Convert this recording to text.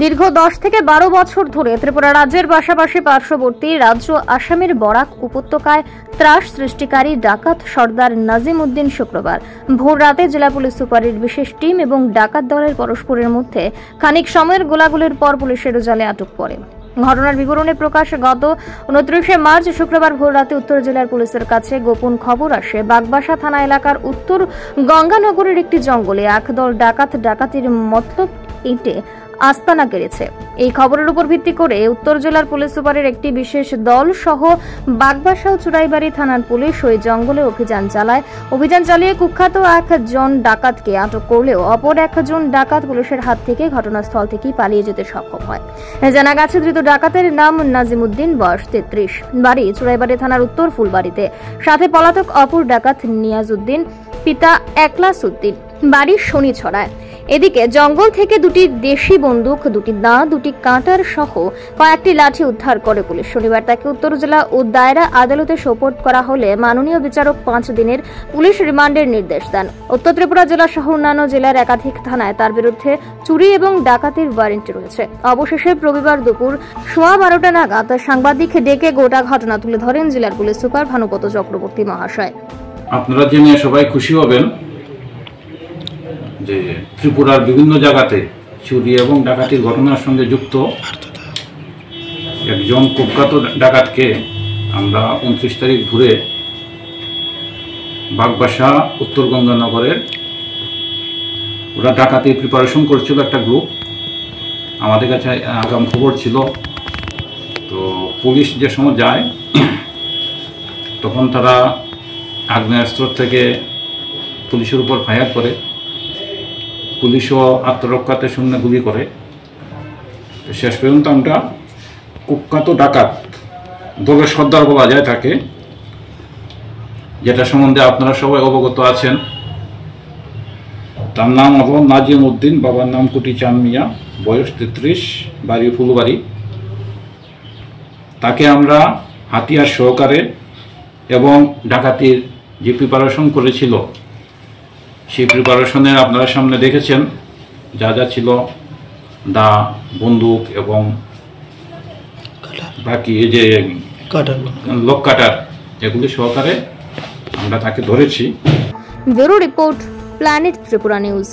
দীর্ঘ দশ থেকে বারো বছর ধরে ত্রিপুরা রাজ্যের পাশাপাশি পার্শ্ববর্তী রাজ্য আসামের বরাক উপত্যকায় ত্রাস সৃষ্টিকারী ডাকাত সর্দার নাজিম উদ্দিন শুক্রবার। ভোর রাতে জেলা পুলিশ সুপারের বিশেষ টিম এবং ডাকাত দলের পরস্পরের মধ্যে খানিক সময়ের গোলাগুলির পর পুলিশের জালে আটক পড়ে। ঘটনার বিবরণে প্রকাশ গত উনত্রিশে মার্চ শুক্রবার ভোর রাতে উত্তর জেলার পুলিশের কাছে গোপন খবর আসে। বাগবাসা থানা এলাকার উত্তর গঙ্গানগরের একটি জঙ্গলে একদল ডাকাত ডাকাতির মতলব ইটে আস্তানা কেড়েছে। এই খবরের উপর ভিত্তি করে উত্তর জেলার পুলিশ সুপারের একটি বিশেষ দল সহ বাগবাসা ও চুরাইবাড়ি থানার পুলিশ ওই জঙ্গলে অভিযান চালায়। অভিযান চালিয়ে কুখ্যাত একজন ডাকাতকে আটক করলেও অপর একজন ডাকাত পুলিশের হাত থেকে ঘটনাস্থল থেকেই পালিয়ে যেতে সক্ষম হয়। জানা গেছে, ধৃত ডাকাতের নাম নাজিমুদ্দিন, বয়স তেত্রিশ। বাড়ি চুরাইবাড়ি থানার উত্তর ফুলবাড়িতে। সাথে পলাতক অপর ডাকাত নিয়াজউদ্দিন, পিতা একলাস উদ্দিন বাড়ি শনি ছড়ায়। এদিকে জঙ্গল থেকে দুটি দেশি বন্দুক, দুটি দা, দুটি কাঁটার সহ কয়েকটি লাঠি উদ্ধার করে পুলিশ। শনিবার তাকে উত্তর জেলা ও দায়রা আদালতে সোপর্দ করা হলে মাননীয় বিচারক পাঁচ দিনের পুলিশ রিমান্ডের নির্দেশ দেন। উত্তর ত্রিপুরা জেলা সহ অন্যান্য জেলার একাধিক থানায় তার বিরুদ্ধে চুরি এবং ডাকাতির ওয়ারেন্ট রয়েছে। অবশেষে রবিবার দুপুর সোয়া বারোটা নাগাদ সাংবাদিক ডেকে গোটা ঘটনা তুলে ধরেন জেলার পুলিশ সুপার ভানুপত চক্রবর্তী মহাশয়। আপনারা জেনে সবাই খুশি হবেন। যে ত্রিপুরার বিভিন্ন জায়গাতে চুরি এবং ডাকাতির ঘটনার সঙ্গে যুক্ত একজন কুখ্যাত ডাকাতকে আমরা উনত্রিশ তারিখ ঘুরে বাগবাসা, উত্তর গঙ্গানগরের ওরা ডাকাতির প্রিপারেশন করছিল একটা গ্রুপ আমাদের কাছে আগাম খবর ছিল। তো পুলিশ যে সময় যায়, তখন তারা আগ্নেয়াস্ত্র থেকে পুলিশের উপর ফায়ার করে। পুলিশও আত্মরক্ষাতে শূন্য গুলি করে। শেষ পর্যন্ত আমরা কুখ্যাত ডাকাত দলের সর্দার বলা যায় তাকে যেটা সম্বন্ধে আপনারা সবাই অবগত আছেন। তার নাম হল নাজিম উদ্দিন বাবার নাম কুটি চান মিয়া, বয়স তেত্রিশ, বাড়ি ফুলবাড়ি। তাকে আমরা হাতিয়ার সহকারে এবং ডাকাতির যে প্রিপারেশন করেছিল সেই প্রিপারেশনের আপনারা সামনে দেখেছেন। যা যা ছিল দা বন্দুক এবং বাকি এই যে লোক কাটার এগুলি সহকারে আমরা তাকে ধরেছি। Bureau report planet Tripura news.